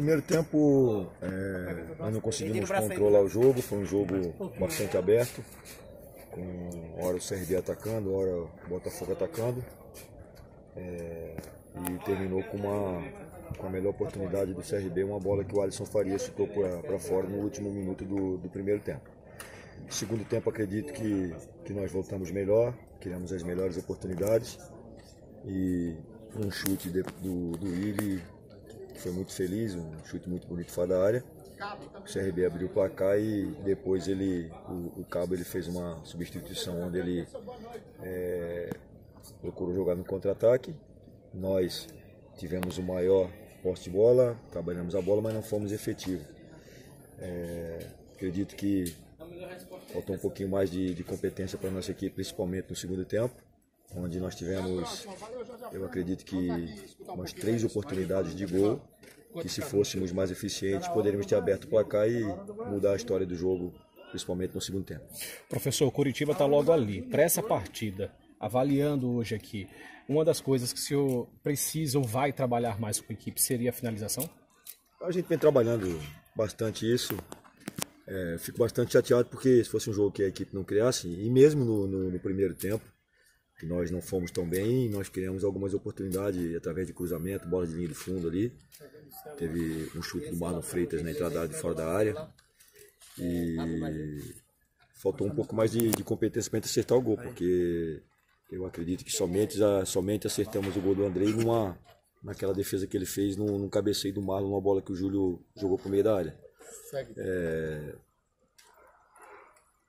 primeiro tempo é, nós não conseguimos controlar o jogo, foi um jogo bastante aberto, com hora o CRB atacando, hora o Botafogo atacando. É, e terminou com uma com a melhor oportunidade do CRB, uma bola que o Alisson Faria chutou para fora no último minuto do, do primeiro tempo. Segundo tempo, acredito que, que nós voltamos melhor, criamos as melhores oportunidades e um chute de, do, do Willi foi muito feliz, um chute muito bonito fora da área. O CRB abriu o placar e depois ele, o, o Cabo ele fez uma substituição onde ele é, procurou jogar no contra-ataque. Nós tivemos o maior poste de bola, trabalhamos a bola, mas não fomos efetivos. É, acredito que faltou um pouquinho mais de, de competência para a nossa equipe, principalmente no segundo tempo, onde nós tivemos, eu acredito que umas três oportunidades de gol, que se fôssemos mais eficientes poderíamos ter aberto o placar e mudar a história do jogo, principalmente no segundo tempo. Professor, o Curitiba está logo ali. Para essa partida, avaliando hoje aqui, uma das coisas que o senhor precisa ou vai trabalhar mais com a equipe seria a finalização? A gente vem trabalhando bastante isso. É, fico bastante chateado porque se fosse um jogo que a equipe não criasse, e mesmo no, no, no primeiro tempo, que nós não fomos tão bem, nós criamos algumas oportunidades através de cruzamento, bola de linha de fundo ali. Teve um chute do Marlon Freitas na entrada de fora da área. E faltou um pouco mais de, de competência para acertar o gol, porque eu acredito que somente, somente acertamos o gol do Andrei numa, naquela defesa que ele fez no, no cabeceio do Marlon, uma bola que o Júlio jogou para o meio da área. É,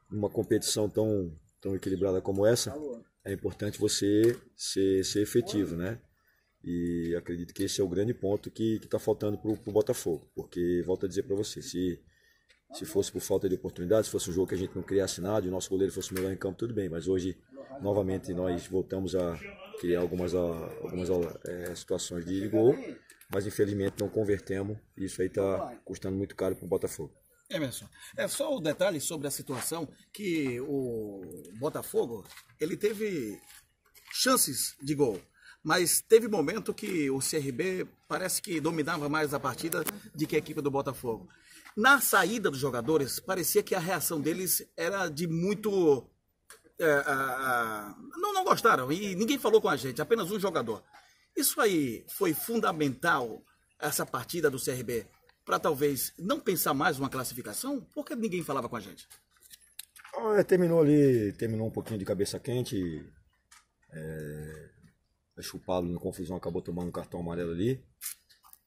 numa competição tão, tão equilibrada como essa, é importante você ser, ser efetivo, né? E acredito que esse é o grande ponto que está faltando para o Botafogo. Porque, volto a dizer para você, se, se fosse por falta de oportunidade, se fosse um jogo que a gente não criasse nada e o nosso goleiro fosse melhor em campo, tudo bem. Mas hoje novamente nós voltamos a criar algumas, algumas é, situações de gol, mas infelizmente não convertemos. E isso aí está custando muito caro para o Botafogo. Emerson, é só o detalhe sobre a situação que o Botafogo ele teve chances de gol, mas teve momento que o CRB parece que dominava mais a partida do que a equipe do Botafogo. Na saída dos jogadores, parecia que a reação deles era de muito é, a, a, não, não gostaram e ninguém falou com a gente, apenas um jogador. Isso aí foi fundamental, essa partida do CRB, para talvez não pensar mais uma classificação? Por que ninguém falava com a gente? Ah, terminou ali, terminou um pouquinho de cabeça quente. É, acho que o Pablo, na confusão, acabou tomando um cartão amarelo ali.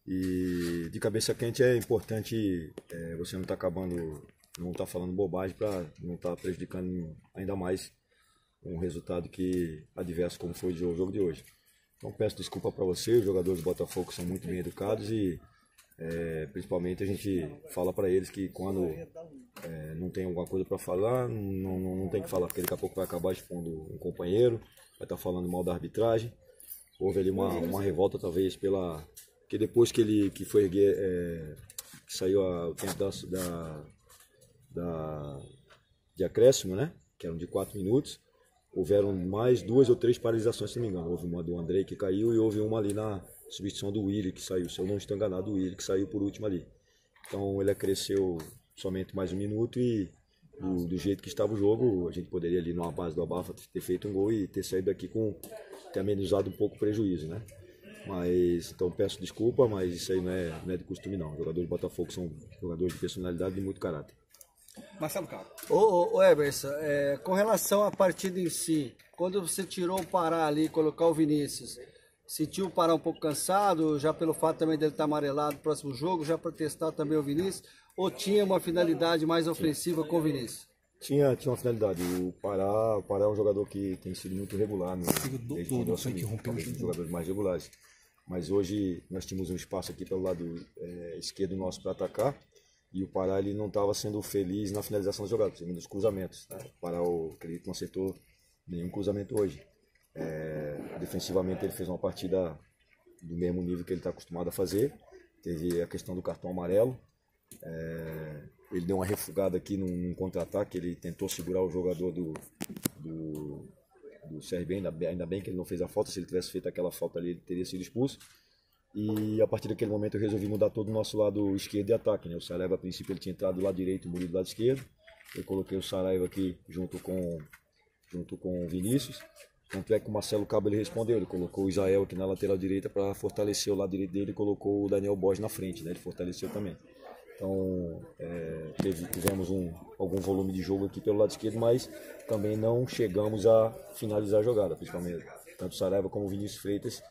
E de cabeça quente é importante é, você não estar tá acabando, não estar tá falando bobagem para não estar tá prejudicando ainda mais um resultado que adverso como foi o jogo de hoje. Então peço desculpa para você, os jogadores do Botafogo são muito bem educados e é, principalmente a gente fala para eles que quando é, não tem alguma coisa para falar, não, não, não, tem que falar, porque daqui a pouco vai acabar expondo um companheiro, vai estar tá falando mal da arbitragem. Houve ali uma, uma revolta talvez pela. que depois que ele que foi erguer, é, que saiu a, o tempo da, da, da, de acréscimo, né? Que eram de 4 minutos houveram mais duas ou três paralisações, se não me engano. Houve uma do Andrei que caiu e houve uma ali na substituição do Willi que saiu. Se eu não estou enganado, o Willi que saiu por último ali. Então ele cresceu somente mais um minuto e do, do, jeito que estava o jogo, a gente poderia ali numa base do Abafa ter feito um gol e ter saído daqui com ter amenizado um pouco o prejuízo, né? Mas então peço desculpa, mas isso aí não é, não é de costume não. Os jogadores do Botafogo são jogadores de personalidade e de muito caráter. Marcelo Carlos. Ô, ô, Emerson, é, com relação à partida em si, quando você tirou o Pará ali, colocar o Vinícius, sentiu o Pará um pouco cansado, já pelo fato também dele estar amarelado no próximo jogo, já para testar também o Vinícius, ou tinha uma finalidade mais ofensiva com o Vinícius? Tinha, tinha uma finalidade. O Pará, o Pará é um jogador que tem sido muito regular no, desde quando eu assumi, um dos jogadores mais regulares. Mas hoje nós tínhamos um espaço aqui pelo lado é, esquerdo nosso para atacar e o Pará ele não estava sendo feliz na finalização das jogadas, segundo os cruzamentos. Né? O Pará, eu acredito, não acertou nenhum cruzamento hoje. É, defensivamente ele fez uma partida do mesmo nível que ele está acostumado a fazer. Teve a questão do cartão amarelo. É, ele deu uma refugada aqui num, num contra-ataque, ele tentou segurar o jogador do, do, do CRB, ainda, ainda bem que ele não fez a falta, se ele tivesse feito aquela falta ali ele teria sido expulso. E a partir daquele momento eu resolvi mudar todo o nosso lado esquerdo de ataque. Né? O Saraiva, a princípio, ele tinha entrado do lado direito, o Murilo do lado esquerdo. Eu coloquei o Saraiva aqui junto com, junto com o Vinícius. Tanto é que o Marcelo Cabo ele respondeu, ele colocou o Israel aqui na lateral direita para fortalecer o lado direito dele e colocou o Daniel Borges na frente, né? ele fortaleceu também. Então é, teve, tivemos um, algum volume de jogo aqui pelo lado esquerdo, mas também não chegamos a finalizar a jogada, principalmente. Tanto Saraiva como Vinícius Freitas,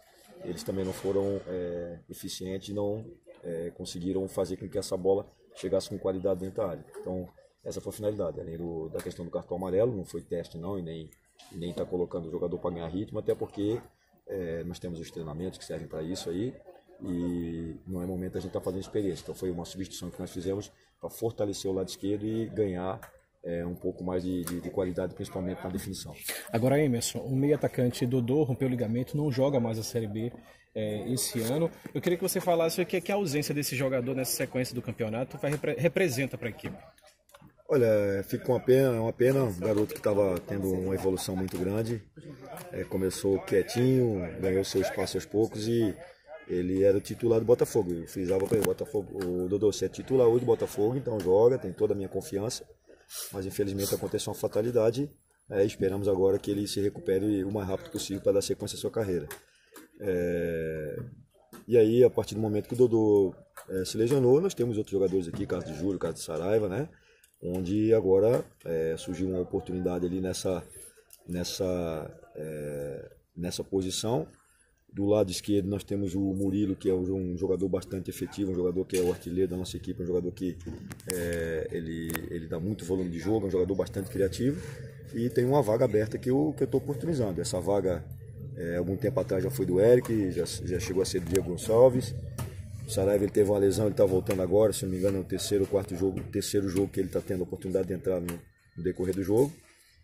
eles também não foram é, eficientes, não é, conseguiram fazer com que essa bola chegasse com qualidade dentro da área. Então essa foi a finalidade, além do, da questão do cartão amarelo, não foi teste não, e nem nem está colocando o jogador para ganhar ritmo, até porque é, nós temos os treinamentos que servem para isso aí e não é momento a gente estar tá fazendo experiência. Então foi uma substituição que nós fizemos para fortalecer o lado esquerdo e ganhar é, um pouco mais de, de, de, qualidade, principalmente na definição. Agora, Emerson, o meio atacante Dodô rompeu o ligamento, não joga mais a Série B é, esse ano. Eu queria que você falasse o que, é que a ausência desse jogador nessa sequência do campeonato vai, representa para a equipe. Olha, fico com uma pena, uma pena, um garoto que estava tendo uma evolução muito grande, é, começou quietinho, ganhou seu espaço aos poucos e ele era o titular do Botafogo. Eu frisava para ele, Botafogo, o Dodô, você é titular hoje do Botafogo, então joga, tem toda a minha confiança. Mas infelizmente aconteceu uma fatalidade. É, esperamos agora que ele se recupere o mais rápido possível para dar sequência à sua carreira. É, e aí, a partir do momento que o Dodô é, se lesionou, nós temos outros jogadores aqui, caso de Júlio, caso de Saraiva, né? Onde agora é, surgiu uma oportunidade ali nessa, nessa, é, nessa posição. Do lado esquerdo nós temos o Murilo, que é um jogador bastante efetivo, um jogador que é o artilheiro da nossa equipe, um jogador que é, ele, ele dá muito volume de jogo, é um jogador bastante criativo. E tem uma vaga aberta que eu estou oportunizando. Essa vaga, é, algum tempo atrás já foi do Eric, já, já chegou a ser do Diego Gonçalves. O Saraiva ele teve uma lesão, ele está voltando agora, se não me engano, é o terceiro ou quarto jogo, terceiro jogo que ele está tendo a oportunidade de entrar no, no, decorrer do jogo.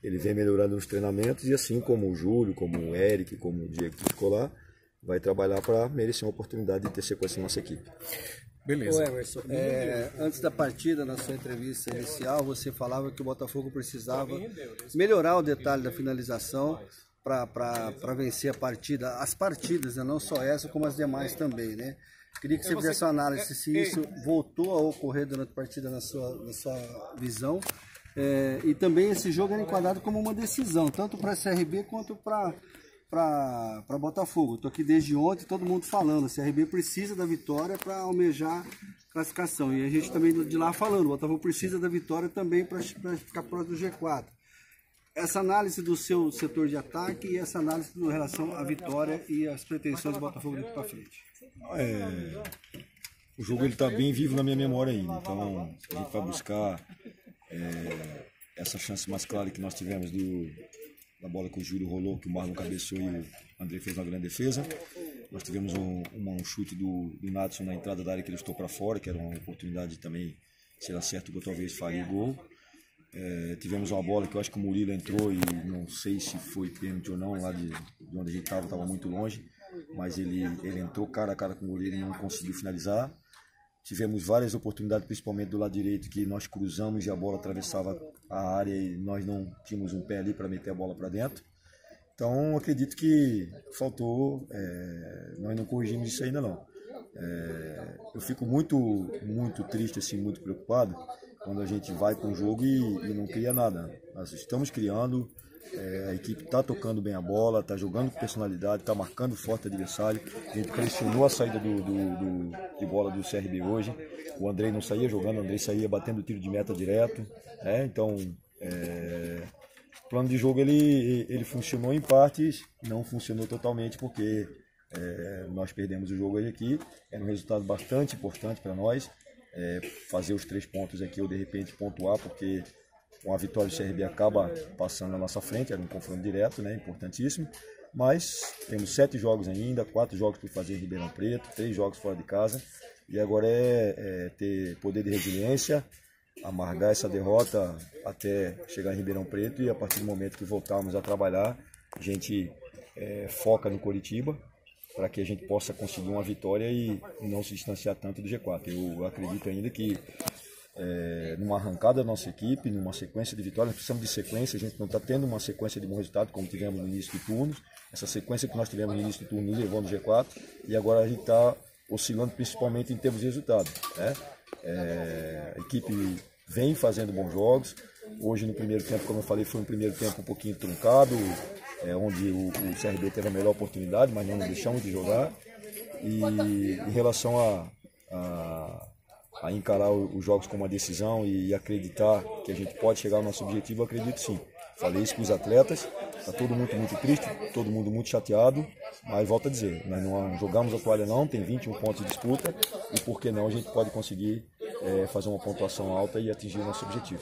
Ele vem melhorando nos treinamentos e assim como o Júlio, como o Eric, como o Diego Escolar, vai trabalhar para merecer uma oportunidade de ter sequência na nossa equipe. Beleza. Ô Emerson, é, antes da partida, na sua entrevista inicial, você falava que o Botafogo precisava melhorar o detalhe da finalização para vencer a partida, as partidas, né? não só essa, como as demais também, né? Queria que você fizesse uma análise se isso voltou a ocorrer durante a partida na sua, na sua visão. É, e também esse jogo era enquadrado como uma decisão, tanto para a CRB quanto para para Botafogo. Estou aqui desde ontem, todo mundo falando. A CRB precisa da vitória para almejar classificação. E a gente também de lá falando, o Botafogo precisa da vitória também para ficar próximo do G4. Essa análise do seu setor de ataque e essa análise em relação à vitória e as pretensões do Botafogo daqui para frente. É, o jogo está bem vivo na minha memória ainda, então a gente vai buscar é, essa chance mais clara que nós tivemos do, da bola que o Júlio rolou, que o Marlon cabeçou e o André fez uma grande defesa. Nós tivemos um, um chute do, do Natson na entrada da área que ele estou para fora, que era uma oportunidade também, se era certo, talvez faria gol. É, tivemos uma bola que eu acho que o Murilo entrou e não sei se foi pênalti ou não, lá de, de onde a gente estava, estava muito longe mas ele, ele entrou cara a cara com o goleiro e não conseguiu finalizar. Tivemos várias oportunidades, principalmente do lado direito, que nós cruzamos e a bola atravessava a área e nós não tínhamos um pé ali para meter a bola para dentro. Então, acredito que faltou, é, nós não corrigimos isso ainda não. É, eu fico muito, muito triste, assim, muito preocupado quando a gente vai com o jogo e, e não cria nada. Nós estamos criando, é, a equipe está tocando bem a bola, está jogando com personalidade, está marcando forte o adversário. A gente pressionou a saída do, do, do, de bola do CRB hoje. O Andrei não saía jogando, o Andrei saía batendo tiro de meta direto. Né? Então, é, o plano de jogo ele, ele funcionou em partes, não funcionou totalmente porque é, nós perdemos o jogo hoje aqui. Era um resultado bastante importante para nós. É, fazer os três pontos aqui ou de repente pontuar, porque com a vitória do CRB acaba passando na nossa frente, era um confronto direto, né, importantíssimo. Mas temos sete jogos ainda, quatro jogos por fazer em Ribeirão Preto, três jogos fora de casa. E agora é, é ter poder de resiliência, amargar essa derrota até chegar em Ribeirão Preto e a partir do momento que voltarmos a trabalhar, a gente é, foca no Coritiba para que a gente possa conseguir uma vitória e não se distanciar tanto do G4. Eu acredito ainda que é, numa arrancada da nossa equipe, numa sequência de vitórias. Precisamos de sequência, a gente não está tendo uma sequência de bom resultado como tivemos no início do turno. Essa sequência que nós tivemos no início do turno nos levou no G4 e agora a gente está oscilando principalmente em termos de resultado. Né? É, a equipe vem fazendo bons jogos. Hoje no primeiro tempo, como eu falei, foi um primeiro tempo um pouquinho truncado, é, onde o, o CRB teve a melhor oportunidade, mas não deixamos de jogar. E em relação a, a, a encarar os jogos como uma decisão e acreditar que a gente pode chegar ao nosso objetivo, acredito sim. Falei isso com os atletas, está todo mundo muito triste, todo mundo muito chateado, mas volto a dizer, nós não jogamos a toalha não, tem 21 pontos de disputa e por que não a gente pode conseguir é, fazer uma pontuação alta e atingir o nosso objetivo.